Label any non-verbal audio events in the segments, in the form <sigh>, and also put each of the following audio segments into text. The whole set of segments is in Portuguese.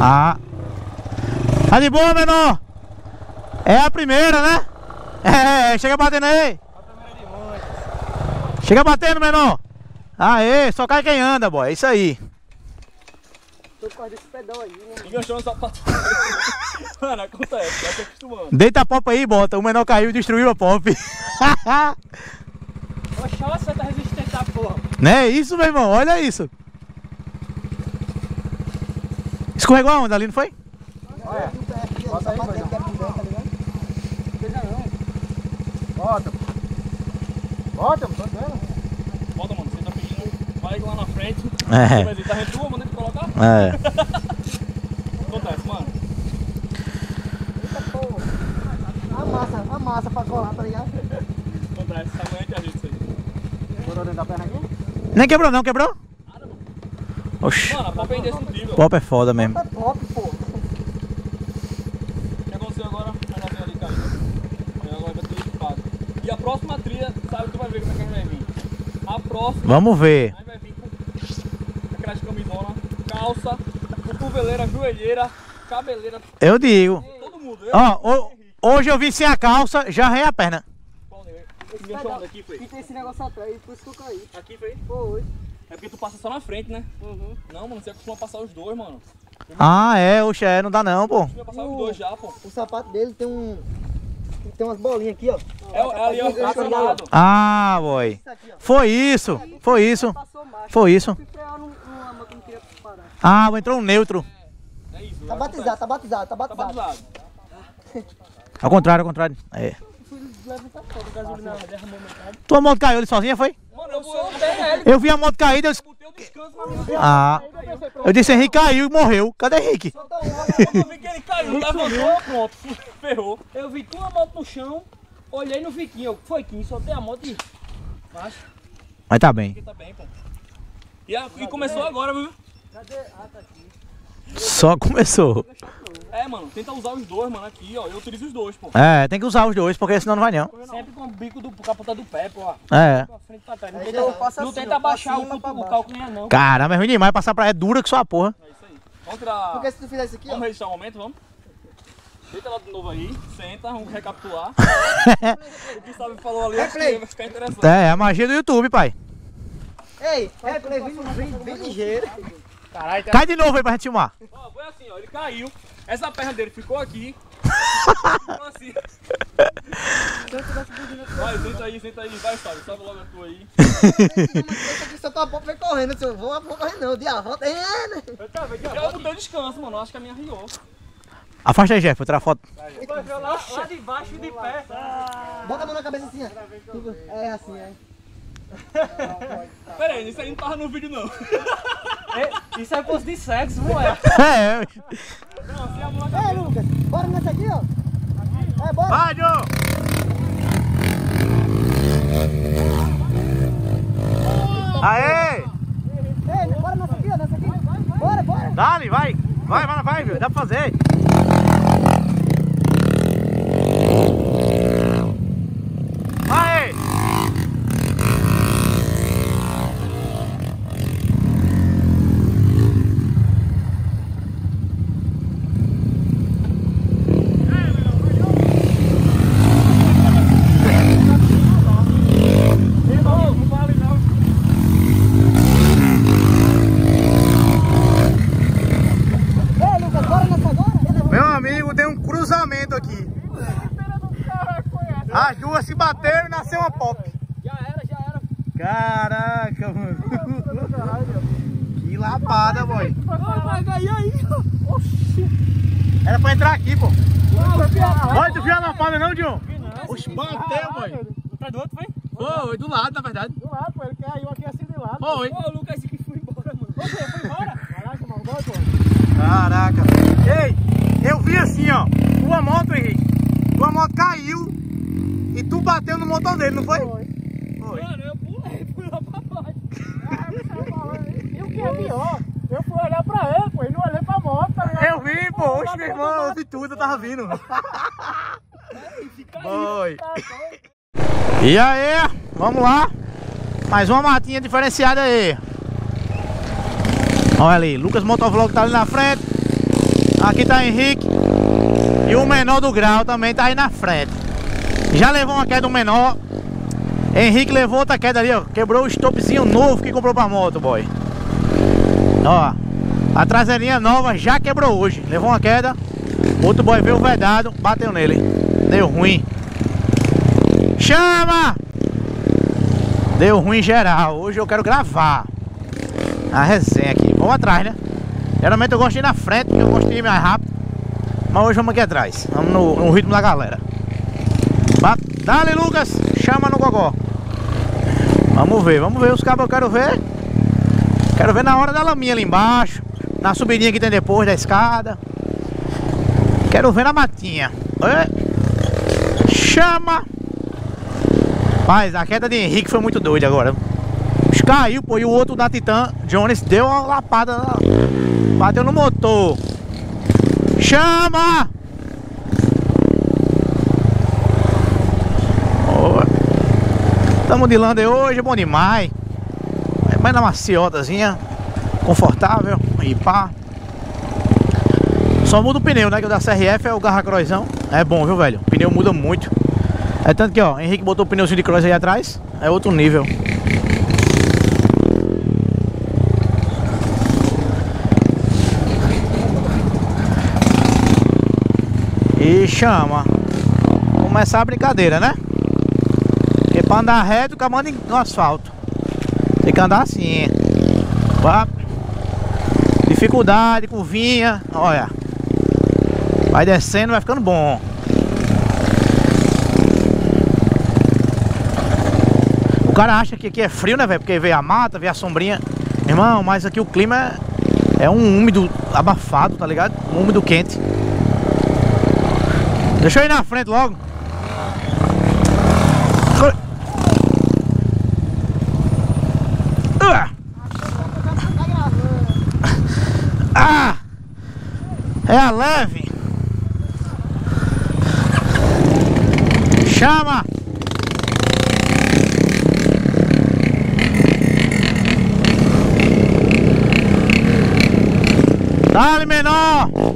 Ah. Tá de boa, menor? É a primeira, né? É, chega batendo aí. Chega batendo, menor. Aê, só cai quem anda, boy. É isso aí. Tô com desse pedal aí, né? Enganchou no sapato. <laughs> Mano, acontece, já tô acostumando. Deita a pop aí, bota. O menor caiu e destruiu a pop. Olha só tá resistente da porra. Não é isso, meu irmão? Olha isso. Escorregou aonde? Ali não foi? Olha, bota. Bota. Bota, tô. Bota, mano, você tá pedindo. Vai lá na frente. É. Mas ele tá retua, manda ele colocar. É. Acontece, mano. Eita porra. A massa, a massa pra colar, tá ligado? Acontece, amanhã que ajuda isso aí. Bora dentro da perna aqui? Nem quebrou não, quebrou? Oxi. Mano, a pop é indestrutível. Pop é foda mesmo. Tá top, pô. O que aconteceu agora? A ali caiu. E agora vai ter equipado. E a próxima trilha, sabe, tu vai ver como é que a gente vai vir. A próxima, Vamos ver. aí vai vir com aquelas calça, cotoveleira, joelheira, cabeleira, Eu digo. todo mundo. Eu, Ó, ho- hoje eu vim sem a calça, já arrei a perna. Qual negócio? Esse Enganchou pedal- onde aqui, foi? E tem esse negócio atrás, por isso que eu caí. Aqui foi? Foi. É porque tu passa só na frente, né? Uhum. Não, mano, você costuma passar os dois, mano. Ah, é, oxe, é, não dá não, pô. Passar os dois já, pô. O sapato dele tem um... Tem umas bolinhas aqui, ó. É, o- é ali, ó. Ah, boy. Isso aqui. Foi isso, foi isso, foi isso. Ah, entrou um neutro. É isso. Tá batizado, tá batizado, tá Tá batizado. batizado. Ao contrário, ao contrário. É. Tua moto caiu ali sozinha, foi? Eu vi a moto cair, eu disse... Mas Ah. Eu disse, Henrique caiu e morreu. Cadê Henrique? Quando eu vi que ele caiu, levantou, pronto, ferrou. Eu vi tua moto no chão, olhei no Viquinho, foi Kim, soltei a moto e... Baixa. Mas tá bem. Tá bem, pô. E, a- e começou agora, viu? Cadê? Ah, tá aqui. Só começou. É, mano, tenta usar os dois, mano, aqui, ó. Eu utilizo os dois, pô. É, tem que usar os dois, porque senão não vai não. Sempre com o bico do com a ponta do pé, pô. ó. É. Pra frente pra trás. Não tenta, não assim, tenta ó, abaixar o, cima, o baixo. calcanhar, não. Caramba, é ruim demais. Passar pra é dura que só a porra. É isso aí. Vamos tirar. Porque se tu fizer isso aqui, ó. Vamos registrar o momento, vamos? Deita lá de novo aí, senta, vamos recapitular. <laughs> o que sabe falou ali, acho que Replay. vai ficar interessante. É, a magia do YouTube, pai. Ei, é, play, vem, vem, vem ligeiro. Caralho, tá... Cai de novo aí pra gente filmar. Ó, foi assim, ó, ele caiu, essa perna dele ficou aqui. ficou assim. Vai, senta aí, senta aí, vai, Fábio, sobe logo a tua aí. Só tua pop vem correndo. Se eu vou, eu vou correr não. De a volta. É, né? Eu botei o descanso, mano, acho que a minha riou. Afasta aí, Jeff, vou tirar foto. Lá, lá de baixo de pé. Bota a mão na cabeça assim, ó. É assim, é. <laughs> Pera aí, isso aí não tava no vídeo não. Ei, Isso é posto de sexo, moleque. É, É, Lucas. Bora nessa aqui, ó. É, bora. Vai, Joe! Aê! Ei, bora nessa aqui, ó. Nessa aqui. Bora, bora. Dali, vai! Vai, vai, vai, viu? dá pra fazer. Vai! Ei, Lucas, bora nessa agora. Meu amigo, tem um cruzamento aqui. As duas se bateram e nasceu uma pop. Já era, já era. Caraca, mano. <laughs> Que lapada, boy. Cair aí. Era pra entrar aqui, pô. Olha, tu viu a lapada não, John? Oxe, bateu, boy. Atrás do outro, foi? Foi, do lado, na verdade. Do lado, pô. Ele caiu aqui assim de lado. Foi. Ô, o Lucas que foi embora, mano. Você foi embora? Caraca, mano. Bora, pô. Caraca. Ei, eu vi assim, ó. Tua moto, Henrique. Tua moto caiu e tu bateu no motor dele, não foi? Foi. Mano, eu pulei, <laughs> lá pra baixo. E o que é pior? Eu fui olhar pra ele, pô. E não olhei pra moto, tá ligado? Eu vi, pô. Oxe, meu irmão, eu vi tudo, eu tava vindo. <laughs> Foi. E aí, vamos lá. Mais uma matinha diferenciada aí. Olha ali, Lucas Motovlog tá ali na frente. Aqui tá Henrique. E o menor do grau também tá aí na frente. Já levou uma queda menor. Henrique levou outra queda ali, ó. Quebrou o stopzinho novo que comprou pra moto, boy. Ó. A traseirinha nova já quebrou hoje. Levou uma queda. Outro boy veio vedado, bateu nele. Deu ruim. Chama! Deu ruim geral. Hoje eu quero gravar a resenha aqui. Vamos atrás, né? Geralmente eu gosto de ir na frente, porque eu gosto de ir mais rápido. Mas hoje vamos aqui atrás. Vamos no, no ritmo da galera. Dale, Lucas! Chama no gogó. Vamos ver, vamos ver os cabos. Eu quero ver. Quero ver na hora da laminha ali embaixo. Na subidinha que tem depois da escada. Quero ver na matinha. E... Chama! Mas a queda de Henrique foi muito doida agora. Caiu, pô, e o outro da Titan, Jones, deu uma lapada. Bateu no motor. Chama! Estamos de lander hoje, bom demais. Mais na maciotazinha, confortável e pá. Só muda o pneu, né? Que o da CRF é o Garra Croizão. É bom, viu, velho? O pneu muda muito. É tanto que, ó, Henrique botou o pneuzinho de cross aí atrás. É outro nível. E chama. Começar a brincadeira, né? Pra andar reto, o manda no asfalto. Tem que andar assim. Vá. Dificuldade, curvinha. Olha. Vai descendo, vai ficando bom. O cara acha que aqui é frio, né, velho? Porque vê a mata, vê a sombrinha. Irmão, mas aqui o clima é, é um úmido abafado, tá ligado? Um úmido quente. Deixa eu ir na frente logo. É a leve. Chama. Dale menor.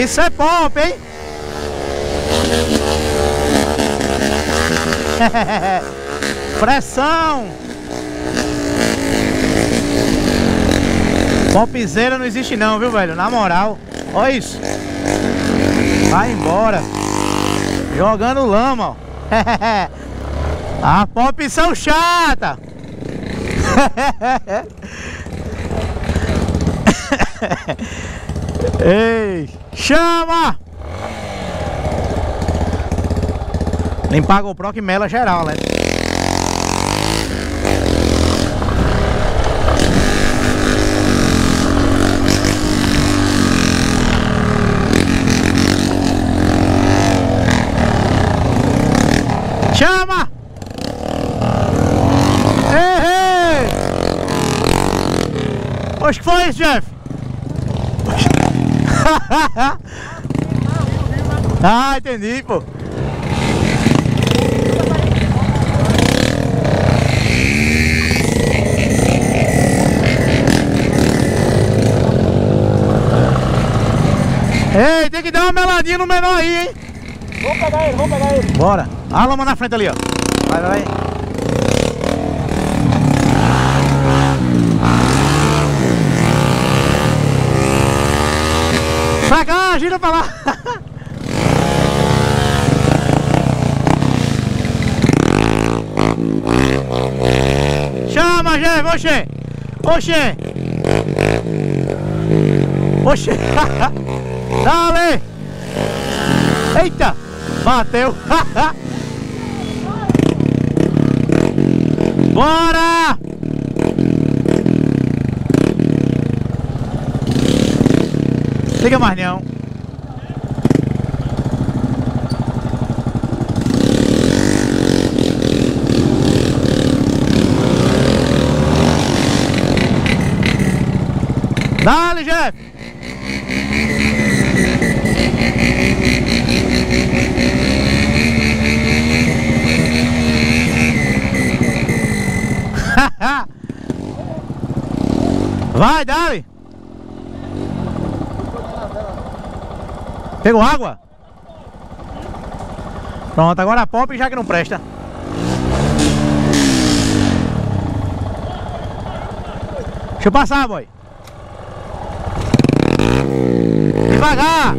Isso é pop, hein? <laughs> Pressão. Popzeira não existe não, viu, velho? Na moral. Olha isso. Vai embora. Jogando lama, ó. <laughs> A pop são chata. <laughs> Ei, chama! Limpar a GoPro que mela geral, né? Chama! Oxe, que foi isso, Jeff? <laughs> ah, entendi, pô. Ei, tem que dar uma meladinha no menor aí, hein? Vamos pegar ele, vamos pegar ele. Bora. A lama na frente ali, ó. Vai, vai. Cá, gira pra lá. Chama, Jeff, oxê. Oxê. Oxê. Dale. Eita, bateu. <laughs> Bora! Liga mais não. Dale, chefe! <laughs> Vai, dale! Pegou água? Pronto, agora a pop já que não presta. Deixa eu passar, boy. Devagar!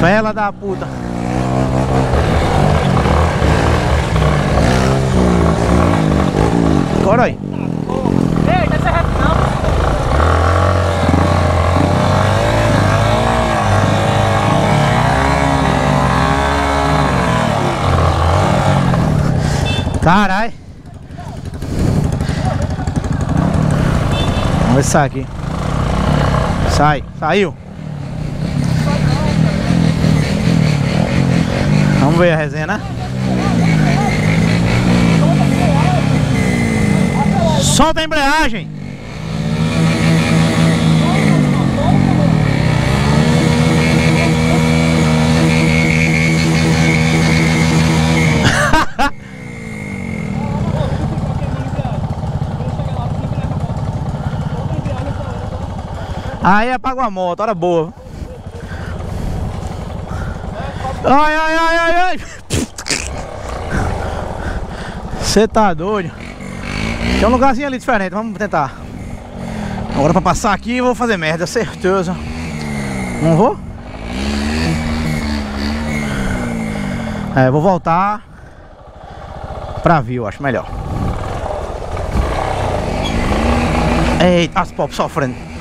Fela da puta. Agora aí. Ei, deve ser reto não. Carai. Vamos ver se sai aqui. Sai, saiu. Vamos ver a resenha, né? Solta a embreagem. Aí apagou a moto, hora boa. Ai, ai, ai, ai, ai. Você tá doido? Tem um lugarzinho ali diferente, vamos tentar. Agora pra passar aqui eu vou fazer merda, certeza. Não vou? É, vou voltar pra vir, eu acho melhor. Eita, as pop sofrendo.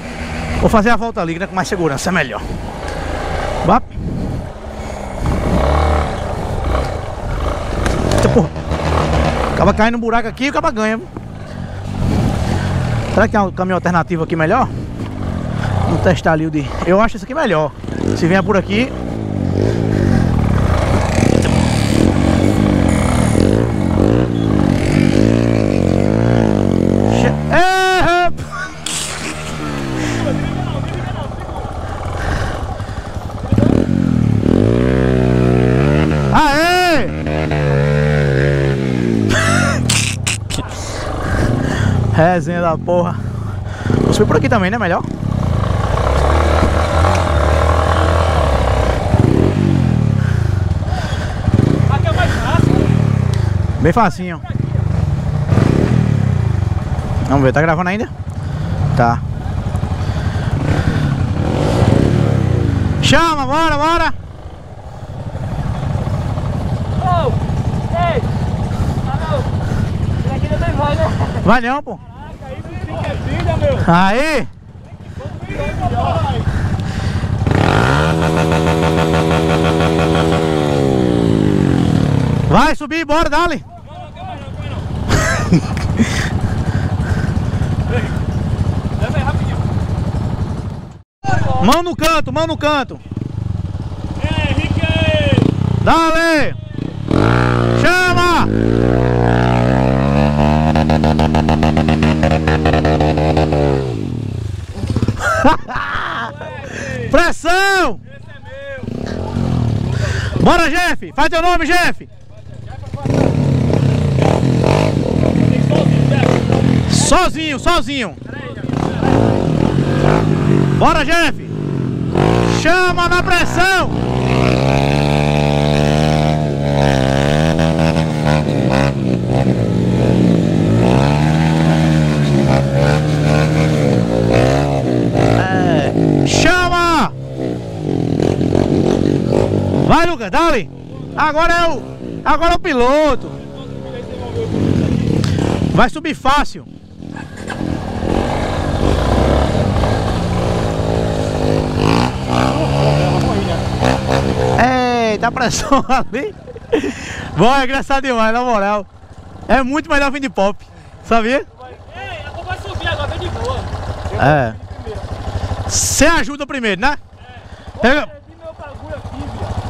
Vou fazer a volta ali, né, com mais segurança, é melhor. Bap. Eita porra. Acaba caindo no buraco aqui e acaba ganha. Será que tem um caminho alternativo aqui melhor? Vamos testar ali o de. Eu acho esse aqui melhor. Se vier por aqui. Resenha da porra. Vou subir por aqui também, né? Melhor. Aqui é mais fácil. Bem facinho. Vamos ver, tá gravando ainda? Tá. Chama, bora, bora! Ô, ei. Alô. Isso aqui não tem voz, né? Vai não, pô. Caraca, aí não fica é vida, meu. Aí! Vai subir, bora, rapidinho. <laughs> Mão no canto, mão no canto! Ei, Henrique! Dale! Chama! <laughs> Pressão! Bora, Jeff! Faz teu nome, Jeff! Sozinho, sozinho! Bora, Jeff! Chama na pressão! É. Chama! Dale! Agora é o. Agora é o piloto! Vai subir fácil! Eita, a pressão <laughs> ali! Bom, é engraçado demais, na moral. É muito melhor vir de pop, sabia? Ei, a vai subir agora, vem de boa. É. Você ajuda primeiro, né? Pega,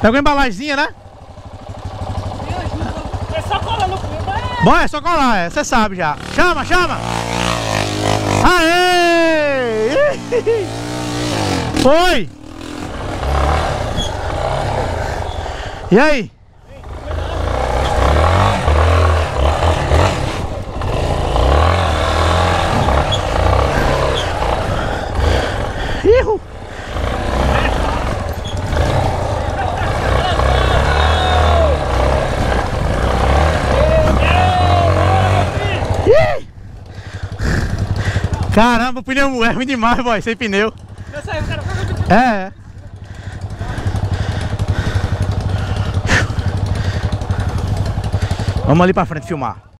Pega uma embalagemzinha, né? É só colar no Bom, é só colar, é, você sabe já. Chama, chama! Aê! Foi! E aí? Caramba, o pneu é ruim demais, boy, sem pneu. Eu o cara é. Vamos ali pra frente filmar.